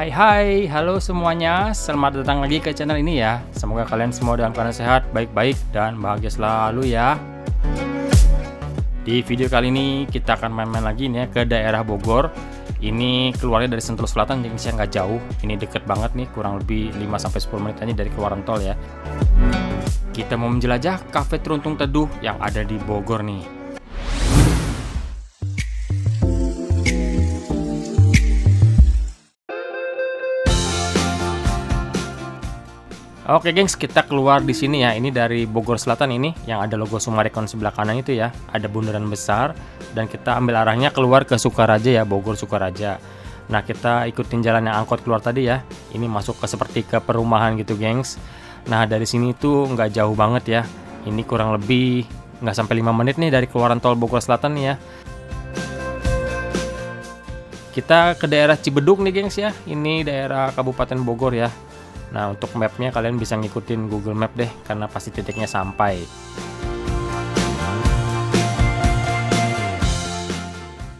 Hai hai, halo semuanya. Selamat datang lagi ke channel ini ya. Semoga kalian semua dalam keadaan sehat, baik-baik, dan bahagia selalu ya. Di video kali ini kita akan main-main lagi nih ya ke daerah Bogor. Ini keluarnya dari Sentul Selatan jadi saya nggak jauh. Ini deket banget nih, kurang lebih 5-10 menit aja dari keluaran tol ya. Kita mau menjelajah Cafe Teruntung Teduh yang ada di Bogor nih Oke gengs, kita keluar di sini ya. Ini dari Bogor Selatan ini yang ada logo Sumarekon sebelah kanan itu ya. Ada bundaran besar dan kita ambil arahnya keluar ke Sukaraja ya, Bogor Sukaraja. Nah, kita ikutin jalan yang angkot keluar tadi ya. Ini masuk ke seperti ke perumahan gitu, gengs. Nah, dari sini tuh nggak jauh banget ya. Ini kurang lebih nggak sampai 5 menit nih dari keluaran tol Bogor Selatan nih ya. Kita ke daerah Cibeduk nih, gengs ya. Ini daerah Kabupaten Bogor ya Nah untuk mapnya kalian bisa ngikutin Google Map deh karena pasti titiknya sampai.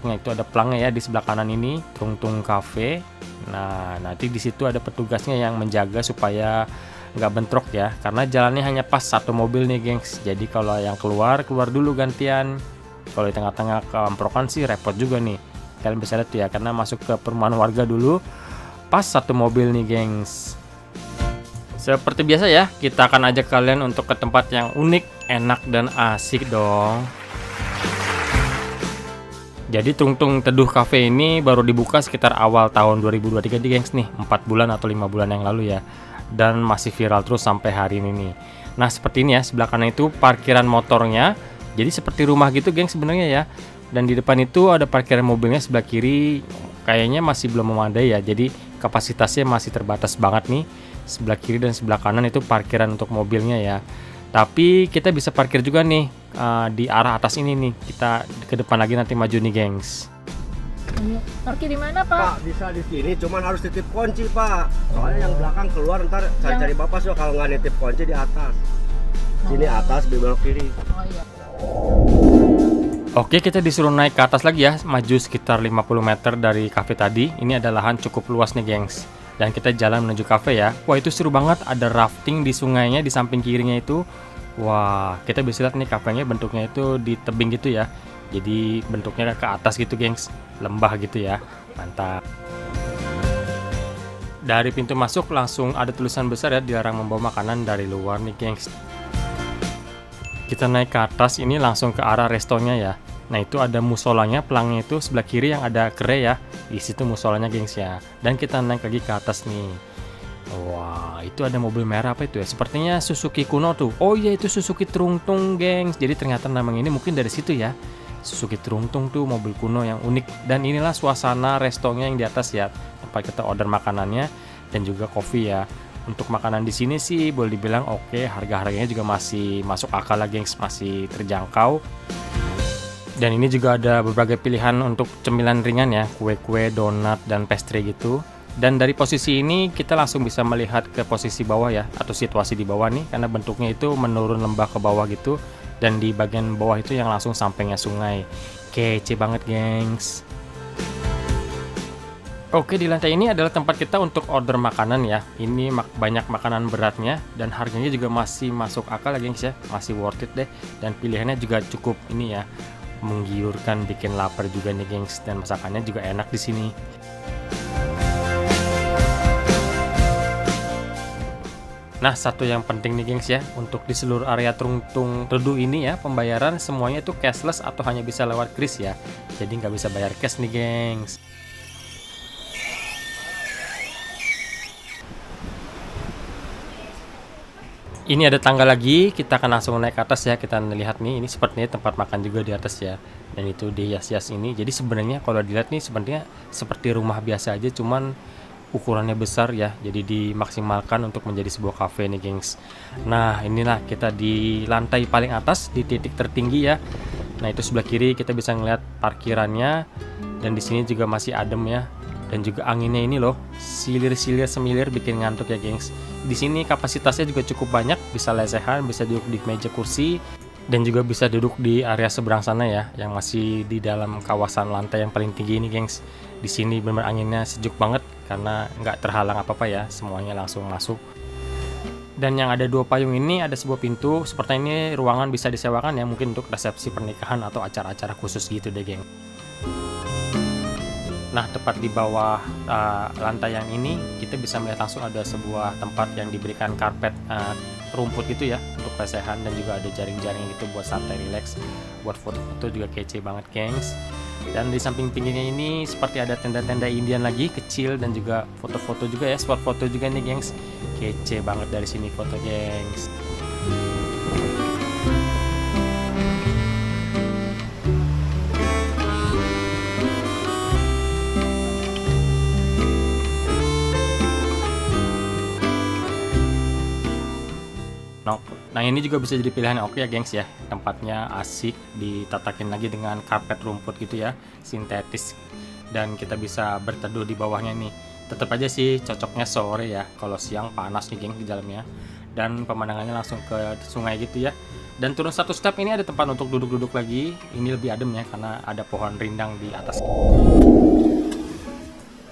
Nah itu ada pelangnya ya di sebelah kanan ini Tung Tung Cafe. Nah nanti di situ ada petugasnya yang menjaga supaya nggak bentrok ya karena jalannya hanya pas satu mobil nih gengs jadi kalau yang keluar keluar dulu gantian kalau di tengah-tengah keamprokan sih repot juga nih kalian bisa lihat ya karena masuk ke perumahan warga dulu pas satu mobil nih gengs seperti biasa ya, kita akan ajak kalian untuk ke tempat yang unik, enak, dan asik dong. Jadi Tungtung Teduh Cafe ini baru dibuka sekitar awal tahun 2023 di gengs nih, 4 bulan atau 5 bulan yang lalu ya. Dan masih viral terus sampai hari ini nih. Nah seperti ini ya, sebelah kanan itu parkiran motornya. Jadi seperti rumah gitu geng sebenarnya ya. Dan di depan itu ada parkiran mobilnya sebelah kiri. Kayaknya masih belum memadai ya, jadi kapasitasnya masih terbatas banget nih sebelah kiri dan sebelah kanan itu parkiran untuk mobilnya ya. Tapi kita bisa parkir juga nih uh, di arah atas ini nih. Kita ke depan lagi nanti maju nih gengs. Parkir di mana pak? Pak bisa di sini cuman harus titip kunci pak. Soalnya yang belakang keluar ntar cari-cari bapak so kalau nggak nitip kunci di atas. Sini oh. atas di belok kiri. Oh iya. Oke kita disuruh naik ke atas lagi ya. Maju sekitar 50 meter dari cafe tadi. Ini ada lahan cukup luas nih gengs dan kita jalan menuju cafe ya. Wah itu seru banget, ada rafting di sungainya di samping kirinya itu. Wah, kita bisa lihat nih kafenya bentuknya itu di tebing gitu ya. Jadi bentuknya ke atas gitu, gengs. Lembah gitu ya. Mantap. Dari pintu masuk langsung ada tulisan besar ya dilarang membawa makanan dari luar nih, gengs. Kita naik ke atas ini langsung ke arah restonya ya. Nah itu ada musolanya, pelangnya itu sebelah kiri yang ada kere ya. Di situ musolanya gengs ya. Dan kita naik lagi ke atas nih. Wah, itu ada mobil merah apa itu ya? Sepertinya Suzuki kuno tuh. Oh iya itu Suzuki Trungtung, gengs. Jadi ternyata namanya ini mungkin dari situ ya. Suzuki Trungtung tuh mobil kuno yang unik. Dan inilah suasana restonya yang di atas ya. Tempat kita order makanannya dan juga kopi ya. Untuk makanan di sini sih boleh dibilang oke, okay. harga-harganya juga masih masuk akal lah, gengs, masih terjangkau. Dan ini juga ada berbagai pilihan untuk cemilan ringan ya, kue-kue, donat, dan pastry gitu. Dan dari posisi ini kita langsung bisa melihat ke posisi bawah ya, atau situasi di bawah nih, karena bentuknya itu menurun lembah ke bawah gitu. Dan di bagian bawah itu yang langsung sampingnya sungai. Kece banget gengs. Oke di lantai ini adalah tempat kita untuk order makanan ya Ini mak banyak makanan beratnya Dan harganya juga masih masuk akal ya gengs ya Masih worth it deh Dan pilihannya juga cukup ini ya menggiurkan, bikin lapar juga nih gengs dan masakannya juga enak di sini. Nah, satu yang penting nih gengs ya, untuk di seluruh area Trungtung Teduh ini ya, pembayaran semuanya itu cashless atau hanya bisa lewat kris ya. Jadi nggak bisa bayar cash nih gengs. Ini ada tangga lagi kita akan langsung naik ke atas ya kita lihat nih ini sepertinya tempat makan juga di atas ya. Dan itu di hias-hias ini. Jadi sebenarnya kalau dilihat nih sebenarnya seperti rumah biasa aja cuman ukurannya besar ya. Jadi dimaksimalkan untuk menjadi sebuah cafe nih gengs. Nah inilah kita di lantai paling atas di titik tertinggi ya. Nah itu sebelah kiri kita bisa ngeliat parkirannya. Dan di sini juga masih adem ya dan juga anginnya ini loh silir-silir semilir bikin ngantuk ya gengs di sini kapasitasnya juga cukup banyak bisa lesehan bisa duduk di meja kursi dan juga bisa duduk di area seberang sana ya yang masih di dalam kawasan lantai yang paling tinggi ini gengs di sini benar anginnya sejuk banget karena nggak terhalang apa-apa ya, semuanya langsung masuk. Dan yang ada dua payung ini ada sebuah pintu, seperti ini ruangan bisa disewakan ya mungkin untuk resepsi pernikahan atau acara-acara khusus gitu deh geng. Nah, tepat di bawah uh, lantai yang ini kita bisa melihat langsung ada sebuah tempat yang diberikan karpet uh, rumput gitu ya untuk lesehan dan juga ada jaring-jaring gitu buat santai relax. Buat foto-foto juga kece banget, gengs. Dan di samping pinggirnya ini seperti ada tenda-tenda Indian lagi kecil dan juga foto-foto juga ya, spot foto juga nih, gengs. Kece banget dari sini foto, gengs. Nah ini juga bisa jadi pilihan. Yang oke ya gengs ya. Tempatnya asik ditatakin lagi dengan karpet rumput gitu ya Sintetis. Dan kita bisa berteduh di bawahnya nih. Tetap aja sih cocoknya sore ya Kalau siang panas nih gengs di dalamnya. Dan pemandangannya langsung ke sungai gitu ya. Dan turun satu step ini ada tempat untuk duduk-duduk lagi. Ini lebih adem ya karena ada pohon rindang di atas.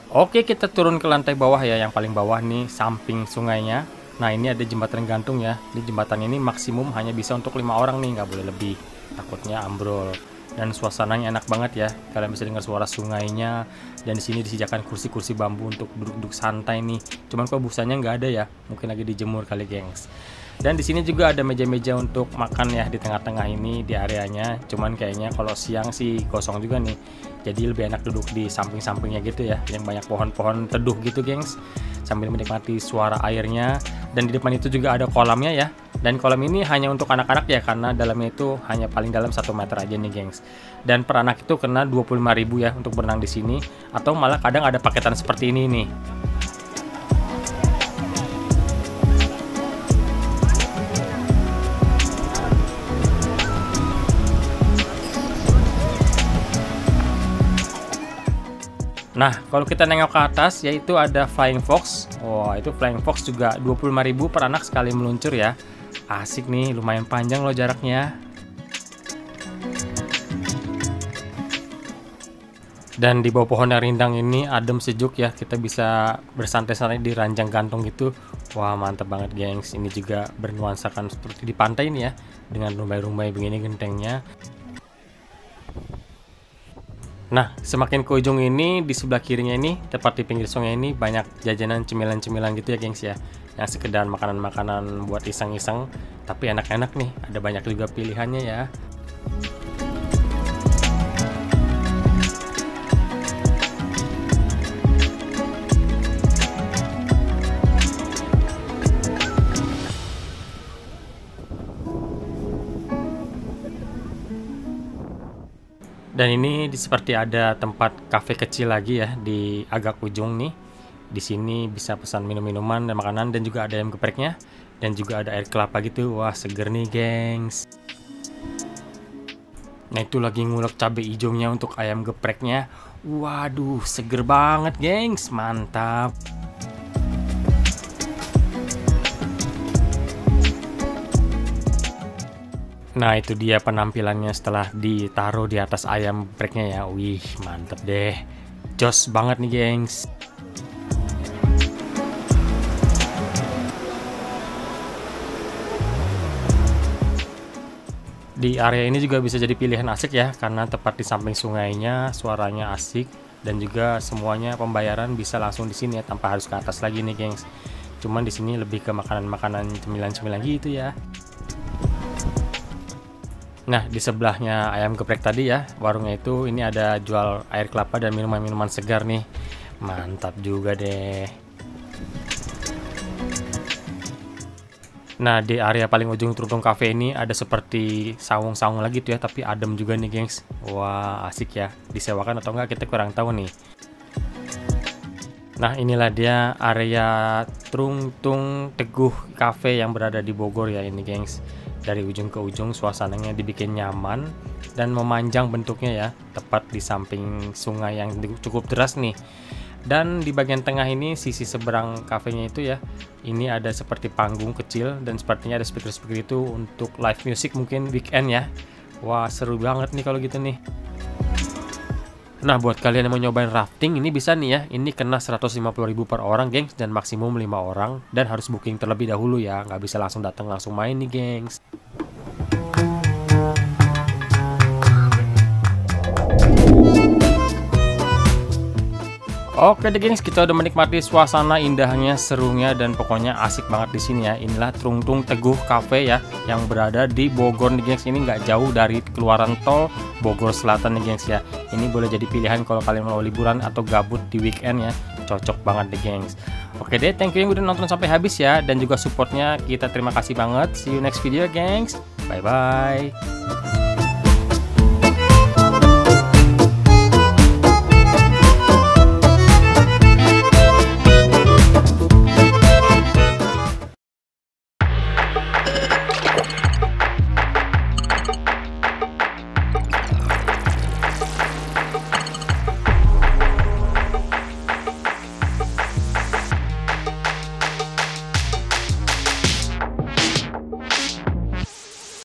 Oke kita turun ke lantai bawah ya Yang paling bawah nih samping sungainya Nah ini ada jembatan gantung ya. Di jembatan ini maksimum hanya bisa untuk lima orang nih, nggak boleh lebih. Takutnya ambrol. Dan suasananya enak banget ya. Kalian bisa dengar suara sungainya. Dan di sini disediakan kursi-kursi bambu untuk duduk-duduk santai nih. Cuman kok busanya nggak ada ya. Mungkin lagi dijemur kali gengs. Dan di sini juga ada meja-meja untuk makan ya di tengah-tengah ini di areanya. Cuman kayaknya kalau siang sih kosong juga nih. Jadi lebih enak duduk di samping-sampingnya gitu ya, yang banyak pohon-pohon teduh gitu, gengs. Sambil menikmati suara airnya dan di depan itu juga ada kolamnya ya dan kolam ini hanya untuk anak-anak ya karena dalamnya itu hanya paling dalam satu meter aja nih gengs dan per anak itu kena 25.000 ya untuk berenang di sini atau malah kadang ada paketan seperti ini nih Nah, kalau kita nengok ke atas, yaitu ada Flying Fox. Wah, wow, itu Flying Fox juga 25.000 per anak sekali meluncur ya. Asik nih, lumayan panjang loh jaraknya. Dan di bawah pohon yang rindang ini adem sejuk ya, kita bisa bersantai-santai di ranjang gantung gitu. Wah, mantap banget gengs. Ini juga bernuansakan seperti di pantai ini ya, dengan rumbai-rumbai begini gentengnya. Nah, semakin ke ujung ini, di sebelah kirinya ini, tepat di pinggir sungai ini, banyak jajanan cemilan-cemilan gitu ya, gengs ya. Yang sekedar makanan-makanan buat iseng-iseng, tapi enak-enak nih. Ada banyak juga pilihannya ya. Dan ini seperti ada tempat kafe kecil lagi ya di agak ujung nih. Di sini bisa pesan minum-minuman dan makanan dan juga ada ayam gepreknya dan juga ada air kelapa gitu. Wah, seger nih, gengs. Nah, itu lagi ngulek cabai hijaunya untuk ayam gepreknya. Waduh, seger banget, gengs. Mantap. Nah itu dia penampilannya setelah ditaruh di atas ayam breknya ya. Wih mantep deh. Jos banget nih gengs. Di area ini juga bisa jadi pilihan asik ya Karena tepat di samping sungainya Suaranya asik Dan juga semuanya pembayaran bisa langsung di sini ya Tanpa harus ke atas lagi nih gengs. Cuman di sini lebih ke makanan-makanan cemilan-cemilan gitu ya Nah, di sebelahnya ayam geprek tadi ya, warungnya itu ini ada jual air kelapa dan minuman-minuman segar nih. Mantap juga deh. Nah, di area paling ujung Truntung Cafe ini ada seperti saung-saung lagi tuh ya, tapi adem juga nih, gengs. Wah, asik ya. Disewakan atau enggak kita kurang tahu nih. Nah, inilah dia area Truntung Teguh Cafe yang berada di Bogor ya ini, gengs dari ujung ke ujung suasananya dibikin nyaman dan memanjang bentuknya ya tepat di samping sungai yang cukup deras nih. Dan di bagian tengah ini sisi seberang kafenya itu ya ini ada seperti panggung kecil dan sepertinya ada speaker-speaker itu untuk live music mungkin weekend ya. Wah seru banget nih kalau gitu nih Nah, buat kalian yang mau nyobain rafting ini bisa nih ya. Ini kena 150.000 per orang, gengs, dan maksimum 5 orang dan harus booking terlebih dahulu ya. Nggak bisa langsung datang langsung main nih, gengs. Oke deh gengs, kita udah menikmati suasana indahnya, serunya dan pokoknya asik banget di sini ya. Inilah Trung Tung Teguh Cafe ya yang berada di Bogor nih gengs. Ini nggak jauh dari keluaran tol Bogor Selatan nih gengs ya. Ini boleh jadi pilihan kalau kalian mau liburan atau gabut di weekend ya. Cocok banget deh gengs. Oke deh, thank you yang udah nonton sampai habis ya dan juga supportnya kita terima kasih banget. See you next video gengs. Bye bye.